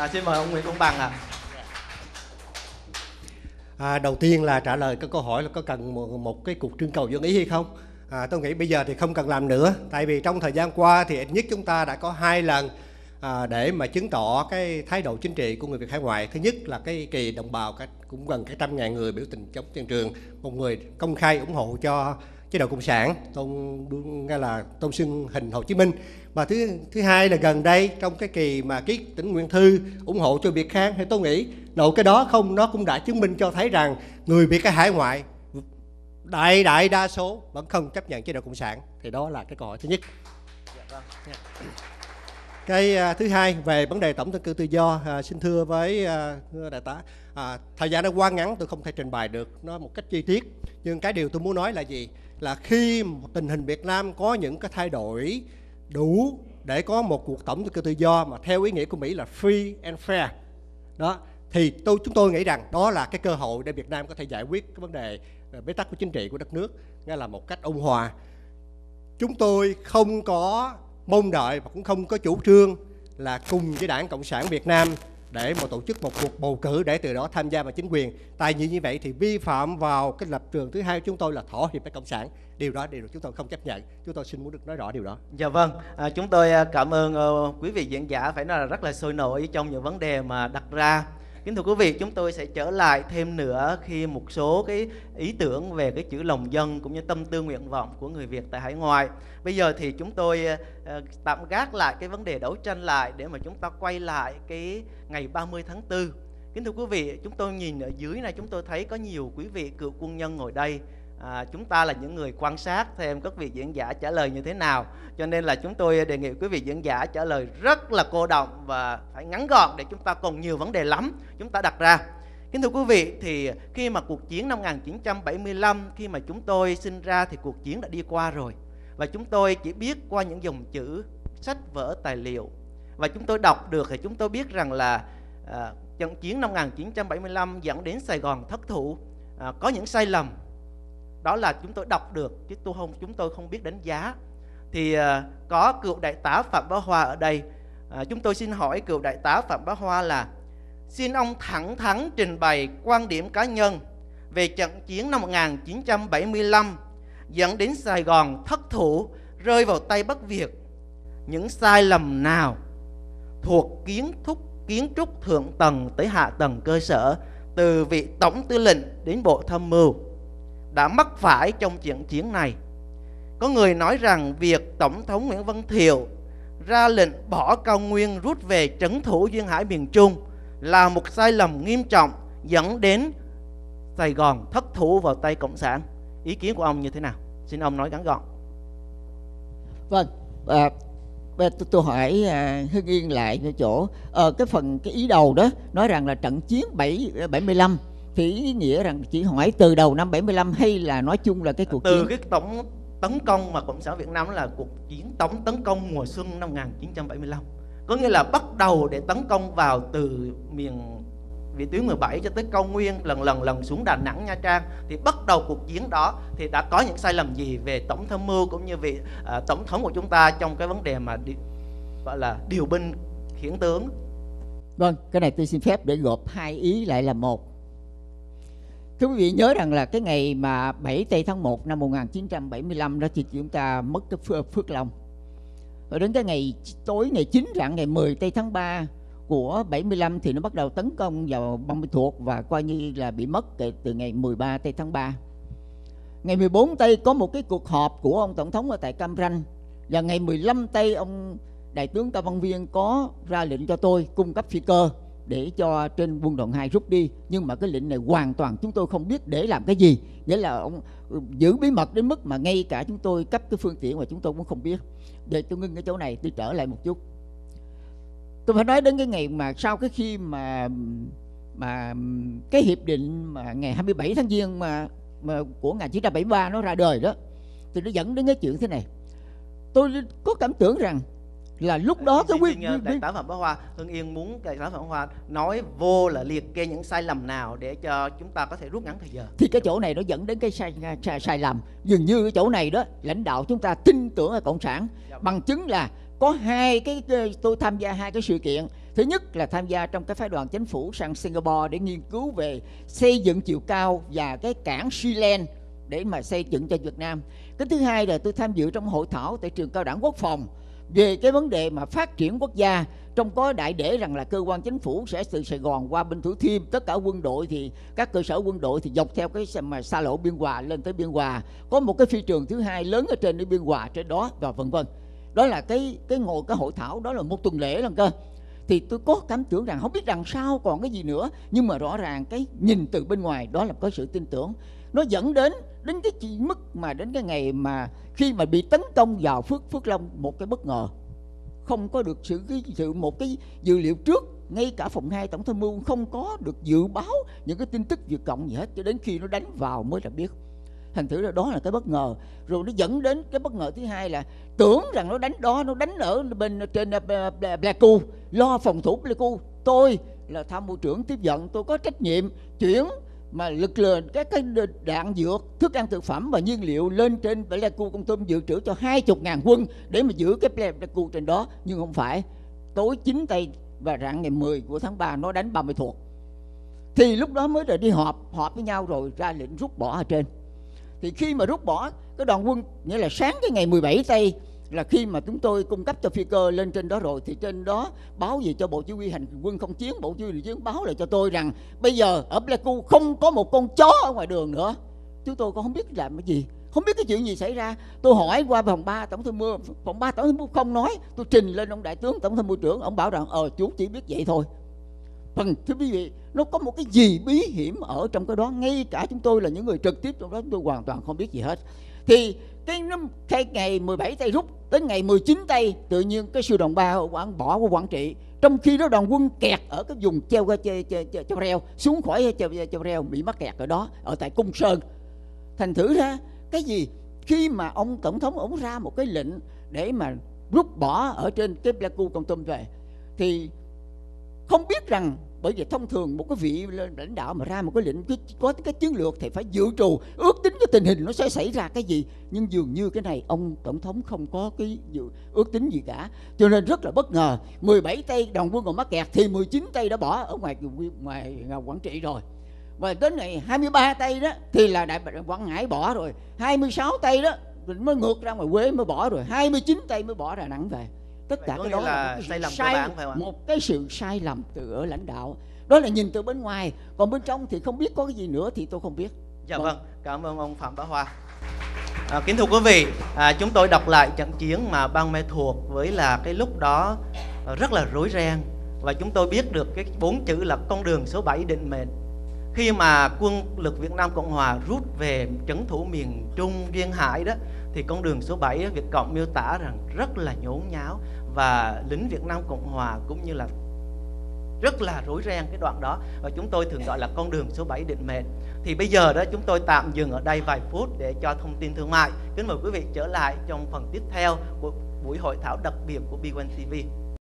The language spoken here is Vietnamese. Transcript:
à, xin mời ông Nguyễn Công Bằng ạ. À, đầu tiên là trả lời cái câu hỏi là có cần một, một cái cuộc trưng cầu dân ý hay không? À, tôi nghĩ bây giờ thì không cần làm nữa tại vì trong thời gian qua thì ít nhất chúng ta đã có hai lần à, để mà chứng tỏ cái thái độ chính trị của người Việt hải ngoại. Thứ nhất là cái kỳ đồng bào cũng gần cái trăm ngàn người biểu tình chống chiến trường một người công khai ủng hộ cho chế độ cộng sản tôn nghe là tôn xưng hình Hồ Chí Minh. Và thứ thứ hai là gần đây trong cái kỳ mà ký tỉnh Nguyên Thư ủng hộ cho Việt Khang thì tôi nghĩ nội cái đó không nó cũng đã chứng minh cho thấy rằng người Việt ở hải ngoại đại đại đa số vẫn không chấp nhận chế độ cộng sản. Thì đó là cái câu hỏi thứ nhất. Dạ, vâng. Dạ cái à, thứ hai về vấn đề tổng thân cư tự do à, xin thưa với uh, đại tá à, thời gian nó quá ngắn tôi không thể trình bày được nó một cách chi tiết. Nhưng cái điều tôi muốn nói là gì? Là khi tình hình Việt Nam có những cái thay đổi đủ để có một cuộc tổng tuyển cư tự do mà theo ý nghĩa của Mỹ là free and fair đó thì tôi chúng tôi nghĩ rằng đó là cái cơ hội để Việt Nam có thể giải quyết cái vấn đề à, bế tắc của chính trị của đất nước ngay là một cách ôn hòa. Chúng tôi không có mong đợi và cũng không có chủ trương là cùng với đảng cộng sản Việt Nam để mà tổ chức một cuộc bầu cử để từ đó tham gia vào chính quyền. Tại như như vậy thì vi phạm vào cái lập trường thứ hai của chúng tôi là thỏa hiệp với cộng sản. Điều đó điều đó chúng tôi không chấp nhận. Chúng tôi xin muốn được nói rõ điều đó. Dạ vâng. À, chúng tôi à, cảm ơn uh, quý vị diễn giả phải nói là rất là sôi nổi trong những vấn đề mà đặt ra. Kính thưa quý vị, chúng tôi sẽ trở lại thêm nữa khi một số cái ý tưởng về cái chữ lòng dân cũng như tâm tư nguyện vọng của người Việt tại hải ngoại. Bây giờ thì chúng tôi ờ, ờ, tạm gác lại cái vấn đề đấu tranh lại để mà chúng ta quay lại cái ngày 30 tháng 4. Kính thưa quý vị, chúng tôi nhìn ở dưới này chúng tôi thấy có nhiều quý vị cựu quân nhân ngồi đây à, chúng ta là những người quan sát xem các vị diễn giả trả lời như thế nào cho nên là chúng tôi đề nghị quý vị diễn giả trả lời rất là cô động và phải ngắn gọn để chúng ta còn nhiều vấn đề lắm chúng ta đặt ra Kính thưa quý vị, thì khi mà cuộc chiến năm 1975, khi mà chúng tôi sinh ra thì cuộc chiến đã đi qua rồi. Và chúng tôi chỉ biết qua những dòng chữ, sách vở, tài liệu. Và chúng tôi đọc được thì chúng tôi biết rằng là à, trận chiến năm 1975 dẫn đến Sài Gòn thất thủ. À, có những sai lầm đó là chúng tôi đọc được, chứ tôi không, chúng tôi không biết đánh giá. Thì à, có cựu đại tá phạm bá hoa ở đây. À, chúng tôi xin hỏi cựu đại tá phạm bá hoa là, xin ông thẳng thắn trình bày quan điểm cá nhân về trận chiến năm 1975 dẫn đến Sài Gòn thất thủ, rơi vào tay Bắc Việt. Những sai lầm nào thuộc kiến thúc, kiến trúc thượng tầng tới hạ tầng cơ sở, từ vị tổng tư lệnh đến bộ tham mưu? Đã mắc phải trong trận chiến này. Có người nói rằng việc Tổng thống Nguyễn Văn Thiệu ra lệnh bỏ cao nguyên rút về trấn thủ duyên hải miền Trung là một sai lầm nghiêm trọng dẫn đến Sài Gòn thất thủ vào tay Cộng sản. Ý kiến của ông như thế nào? Xin ông nói ngắn gọn. Vâng, à, tôi, tôi hỏi à, Hưng Yên lại cái chỗ à, cái phần cái ý đầu đó nói rằng là trận chiến 7 75 thì ý nghĩa rằng chỉ hỏi từ đầu năm 75 hay là nói chung là cái cuộc từ chiến? cái tổng tấn công mà cộng sản Việt Nam là cuộc chiến tổng tấn công mùa xuân năm 1975 có nghĩa là bắt đầu để tấn công vào từ miền vị tuyến 17 cho tới cao nguyên lần lần lần xuống Đà Nẵng Nha Trang thì bắt đầu cuộc chiến đó thì đã có những sai lầm gì về tổng tham mưu cũng như vị uh, tổng thống của chúng ta trong cái vấn đề mà đi, gọi là điều binh khiển tướng? Vâng cái này tôi xin phép để gộp hai ý lại là một Thưa quý vị nhớ rằng là cái ngày mà 7 tây tháng 1 năm 1975 đó thì chúng ta mất cái Phước, Phước Long. Rồi đến cái ngày tối ngày 9 rạng ngày 10 tây tháng 3 của 75 thì nó bắt đầu tấn công vào băng thuộc và coi như là bị mất kể từ ngày 13 tây tháng 3. Ngày 14 tây có một cái cuộc họp của ông tổng thống ở tại Cam Ranh và ngày 15 tây ông đại tướng Cao Văn Viên có ra lệnh cho tôi cung cấp phi cơ để cho trên quân đoàn 2 rút đi. Nhưng mà cái lệnh này hoàn toàn chúng tôi không biết để làm cái gì. Nghĩa là ông ừ, giữ bí mật đến mức mà ngay cả chúng tôi cấp cái phương tiện mà chúng tôi cũng không biết. Để tôi ngưng cái chỗ này tôi trở lại một chút. Tôi phải nói đến cái ngày mà sau cái khi mà mà cái hiệp định mà ngày 27 tháng giêng mà, mà của 1973 nó ra đời đó thì nó dẫn đến cái chuyện thế này. Tôi có cảm tưởng rằng là lúc đó cái quyết đại tá phạm bá hoa hưng yên muốn đại tá phạm bá hoa nói vô là liệt kê những sai lầm nào để cho chúng ta có thể rút ngắn thời giờ. Thì cái chỗ này nó dẫn đến cái sai sai, sai lầm. Dường như cái chỗ này đó lãnh đạo chúng ta tin tưởng ở cộng sản. Dạ. Vâng. bằng chứng là có hai cái tôi tham gia hai cái sự kiện. Thứ nhất là tham gia trong cái phái đoàn chính phủ sang Singapore để nghiên cứu về xây dựng chiều cao và cái cảng Sealand để mà xây dựng cho Việt Nam. Cái thứ hai là tôi tham dự trong hội thảo tại trường cao đẳng quốc phòng về cái vấn đề mà phát triển quốc gia, trong có đại để rằng là cơ quan chính phủ sẽ từ Sài Gòn qua bên Thủ Thiêm, tất cả quân đội thì, các cơ sở quân đội thì dọc theo cái mà xa lộ biên hòa lên tới biên hòa. Có một cái phi trường thứ hai lớn ở trên cái biên hòa, trên đó, và vân vân. Đó là cái cái ngồi, cái hội thảo, đó là một tuần lễ lần cơ. Thì tôi có cảm tưởng rằng không biết rằng sao còn cái gì nữa, nhưng mà rõ ràng cái nhìn từ bên ngoài đó là có sự tin tưởng. Nó dẫn đến đến cái chỉ mức mà đến cái ngày mà khi mà bị tấn công vào phước phước long, một cái bất ngờ. Không có được sự cái sự một cái dữ liệu trước, ngay cả phòng 2 tổng tham mưu không có được dự báo những cái tin tức Việt Cộng gì hết, cho đến khi nó đánh vào mới là biết. Thành thử là đó là cái bất ngờ. Rồi nó dẫn đến cái bất ngờ thứ hai là tưởng rằng nó đánh đó, nó đánh ở bên, trên ờ, Pleiku lo phòng thủ Pleiku tôi là tham mưu trưởng tiếp nhận tôi có trách nhiệm chuyển mà lực lượng, các cái đạn dược, thức ăn thực phẩm và nhiên liệu lên trên Pleiku công tôm dự trữ cho hai chục ngàn quân để mà giữ cái Pleiku trên đó. Nhưng không phải, tối 9 tây và rạng ngày 10 của tháng 3 nó đánh 30 thuộc. Thì lúc đó mới là đi họp họp với nhau rồi ra lệnh rút bỏ ở trên. Thì khi mà rút bỏ, cái đoàn quân, nghĩa là sáng cái ngày 17 tây là khi mà chúng tôi cung cấp cho phi cơ lên trên đó rồi, thì trên đó báo về cho bộ chỉ huy hành quân không chiến, bộ chỉ huy hành chiến báo lại cho tôi rằng, bây giờ ở Pleiku không có một con chó ở ngoài đường nữa. Chúng tôi cũng không biết làm cái gì, không biết cái chuyện gì xảy ra. Tôi hỏi qua phòng 3 tổng tham mưu, phòng 3 tổng tham mưu không nói. Tôi trình lên ông đại tướng, tổng tham mưu trưởng, ông bảo rằng ờ chú chỉ biết vậy thôi. Phần, thưa quý vị, nó có một cái gì bí hiểm ở trong cái đó? Ngay cả chúng tôi là những người trực tiếp trong đó, chúng tôi hoàn toàn không biết gì hết thì cái năm cái ngày 17 tây rút đến ngày 19 tây tự nhiên cái sư đoàn ba quảng bỏ của quảng trị trong khi đó đoàn quân kẹt ở cái vùng treo treo, treo, treo, treo reo xuống khỏi treo, treo reo bị mắc kẹt ở đó ở tại cung sơn. Thành thử ra cái gì? Khi mà ông tổng thống ông ra một cái lệnh để mà rút bỏ ở trên cái Pleiku con tâm về thì không biết rằng bởi vì thông thường một cái vị lãnh đạo mà ra một cái lệnh có cái chiến lược thì phải dự trù, ước tính cái tình hình nó sẽ xảy ra cái gì. Nhưng dường như cái này ông tổng thống không có cái dự, ước tính gì cả. Cho nên rất là bất ngờ 17 tây đồng quân còn mắc kẹt thì 19 tây đã bỏ ở ngoài ngoài quảng trị rồi. Và đến ngày 23 tây đó thì là đại quảng ngãi bỏ rồi. 26 tây đó mới ngược ra ngoài quê mới bỏ rồi. 29 tây mới bỏ ra nẵng về tất cả cái đó là, là sai lầm sai, cơ bản phải không một cái sự sai lầm từ ở lãnh đạo đó là nhìn từ bên ngoài còn bên trong thì không biết có cái gì nữa thì tôi không biết Dạ Vâng. vâng, cảm ơn ông Phạm Bá Hoa. À, kính thưa quý vị, à, chúng tôi đọc lại trận chiến mà ban mê thuộc với là cái lúc đó à, rất là rối ren và chúng tôi biết được cái bốn chữ là con đường số 7 định mệnh. Khi mà quân lực Việt Nam Cộng Hòa rút về trấn thủ miền Trung duyên hải đó, thì con đường số 7 Việt Cộng miêu tả rằng rất là nhốn nháo và lính Việt Nam Cộng Hòa cũng như là rất là rối ren cái đoạn đó. Và chúng tôi thường gọi là con đường số 7 định mệnh. Thì bây giờ đó, chúng tôi tạm dừng ở đây vài phút để cho thông tin thương mại. Kính mời quý vị trở lại trong phần tiếp theo của buổi hội thảo đặc biệt của B1 TV